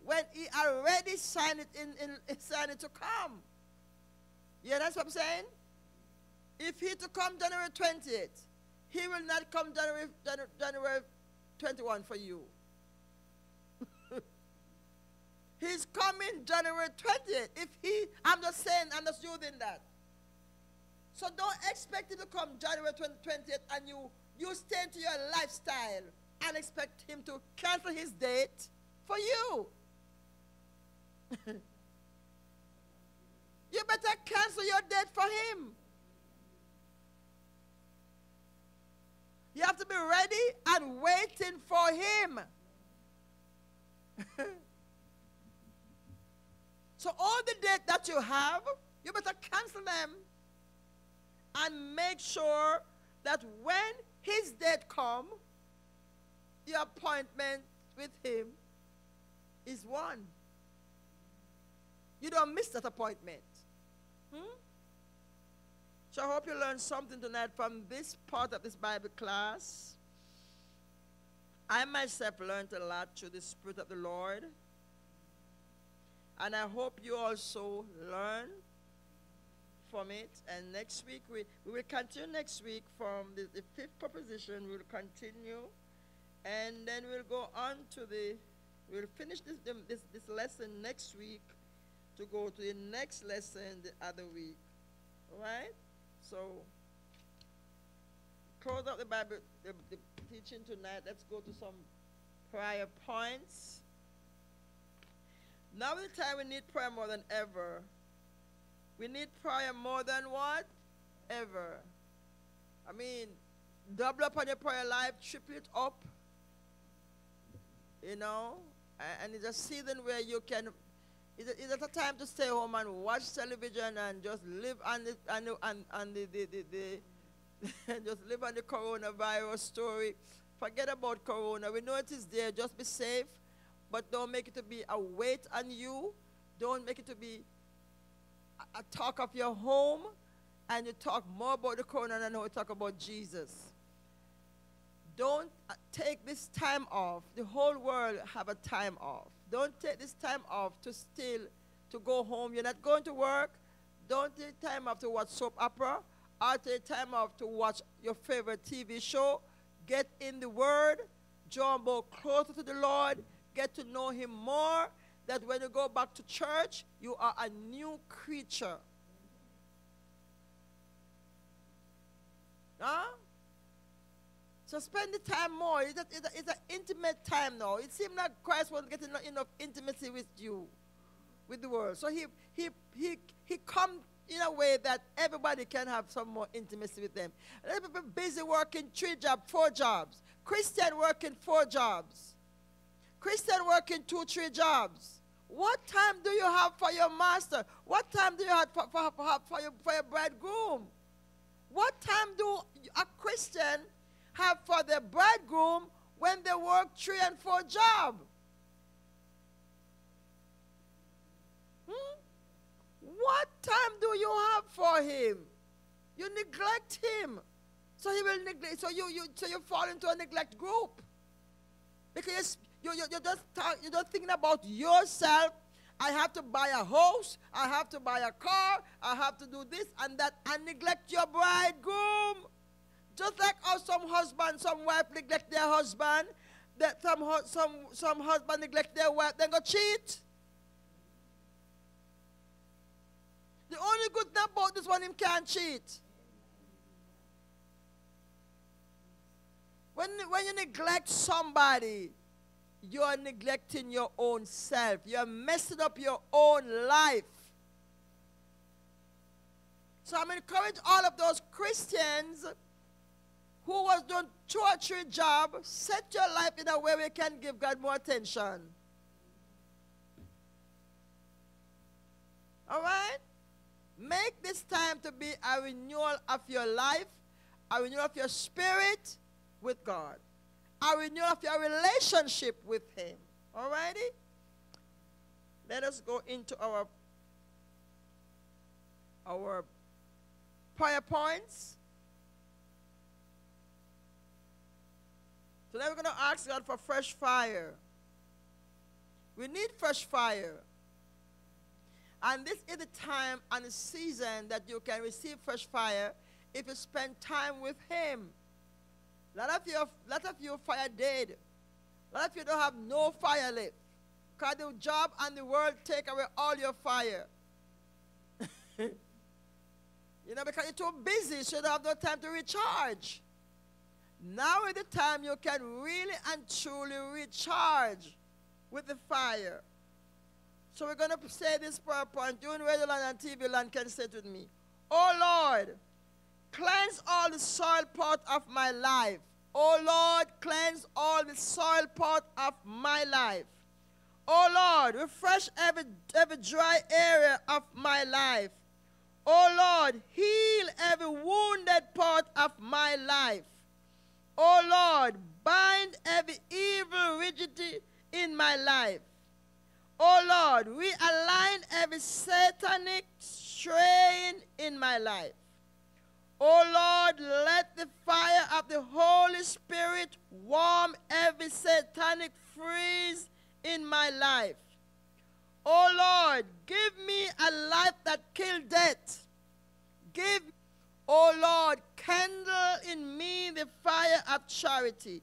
when he already signed it in, in signed it to come. Yeah, that's what I'm saying. If he to come January 20th, he will not come January, January 21 for you. [LAUGHS] He's coming January 20th. If he, I'm just saying, I'm just using that. So don't expect him to come January 20th and you, you stay to your lifestyle and expect him to cancel his date for you. [LAUGHS] you better cancel your date for him. You have to be ready and waiting for him. [LAUGHS] So all the date that you have, you better cancel them and make sure that when his date come, your appointment with him is one. You don't miss that appointment. Hmm? So I hope you learned something tonight from this part of this Bible class. I myself learned a lot through the Spirit of the Lord. And I hope you also learn from it. And next week, we, we will continue next week from the, the fifth proposition. We'll continue. And then we'll go on to the, we'll finish this, this, this lesson next week to go to the next lesson the other week. All right? So, close up the Bible, the, the teaching tonight. Let's go to some prayer points. Now is the time we need prayer more than ever. We need prayer more than what? Ever. I mean, double up on your prayer life, triple it up. You know? And it's a season where you can it's it a time to stay home and watch television and just live on the, on the, the, the, the, [LAUGHS] just live on the coronavirus story. Forget about corona. We know it is there. Just be safe. But don't make it to be a weight on you. Don't make it to be a, a talk of your home. And you talk more about the corona than you talk about Jesus. Don't uh, take this time off. The whole world have a time off. Don't take this time off to still to go home. You're not going to work. Don't take time off to watch soap opera. Or take time off to watch your favorite TV show. Get in the Word. More closer to the Lord. Get to know Him more. That when you go back to church, you are a new creature. Huh? So spend the time more. It's, it's an intimate time now. It seems like Christ wasn't getting enough intimacy with you, with the world. So he, he, he, he come in a way that everybody can have some more intimacy with them. Of people busy working three jobs, four jobs. Christian working four jobs. Christian working two, three jobs. What time do you have for your master? What time do you have for, for, for, for, your, for your bridegroom? What time do a Christian have for the bridegroom when they work three and four job? Hmm? What time do you have for him? You neglect him. So he will neglect so you, you so you fall into a neglect group. Because you, you, you're, just talk, you're just thinking about yourself. I have to buy a house, I have to buy a car, I have to do this and that, and neglect your bridegroom. Just like how some husband, some wife neglect their husband, that some, some, some husband neglect their wife, then go cheat. The only good thing about this one, him can't cheat. When, when you neglect somebody, you are neglecting your own self. You're messing up your own life. So I'm encouraging all of those Christians who was doing two or three jobs, set your life in a way we can give God more attention. All right? Make this time to be a renewal of your life, a renewal of your spirit with God, a renewal of your relationship with Him. All righty? Let us go into our our prayer So we're going to ask God for fresh fire. We need fresh fire. And this is the time and the season that you can receive fresh fire if you spend time with Him. A lot of you, lot of you fire dead. A lot of you don't have no fire left. Because the job and the world take away all your fire. [LAUGHS] you know, because you're too busy, so you don't have no time to recharge. Now is the time you can really and truly recharge with the fire. So we're going to say this prayer point. You in Radio Land and TV Land can say it with me. Oh Lord, cleanse all the soil part of my life. Oh Lord, cleanse all the soil part of my life. Oh Lord, refresh every, every dry area of my life. Oh Lord, heal every wounded part of my life. Oh Lord, bind every evil rigidity in my life. Oh Lord, realign every satanic strain in my life. Oh Lord, let the fire of the Holy Spirit warm every satanic freeze in my life. Oh Lord, give me a life that kills death. Give O Lord, kindle in me the fire of charity.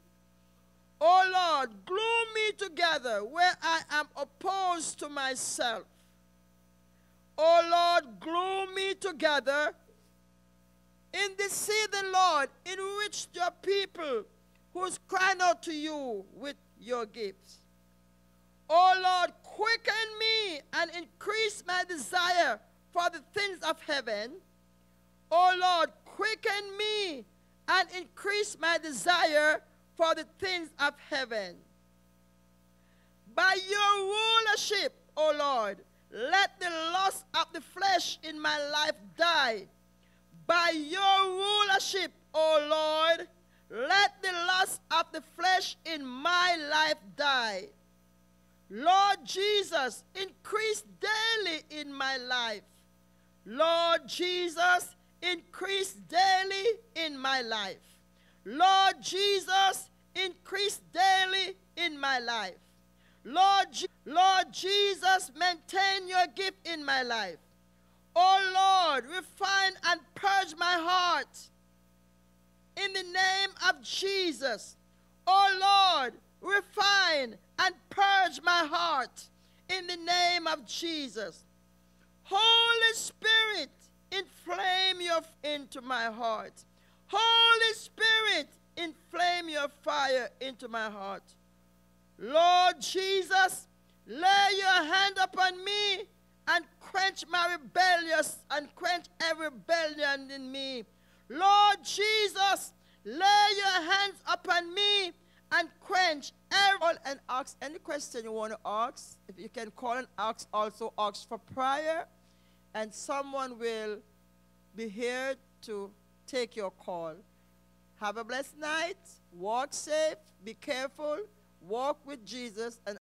O Lord, glue me together where I am opposed to myself. O Lord, glue me together In this season, Lord, in which your people who's crying out to you with your gifts. O Lord, quicken me and increase my desire for the things of heaven. O Lord, quicken me and increase my desire for the things of heaven. By your rulership, O Lord, let the lust of the flesh in my life die. By your rulership, O Lord, let the lust of the flesh in my life die. Lord Jesus, increase daily in my life. Lord Jesus, increase daily in my life. Lord Jesus, increase daily in my life. Lord, Lord Jesus, maintain your gift in my life. Oh Lord, refine and purge my heart in the name of Jesus. Oh Lord, refine and purge my heart in the name of Jesus. Holy Spirit, inflame your into my heart. Holy Spirit, inflame your fire into my heart. Lord Jesus, lay your hand upon me and quench my rebellious and quench every rebellion in me. Lord Jesus, lay your hands upon me and quench every and ask any question you want to ask. If you can call and ask, also ask for prayer, and someone will be here to take your call. Have a blessed night. Walk safe. Be careful. Walk with Jesus and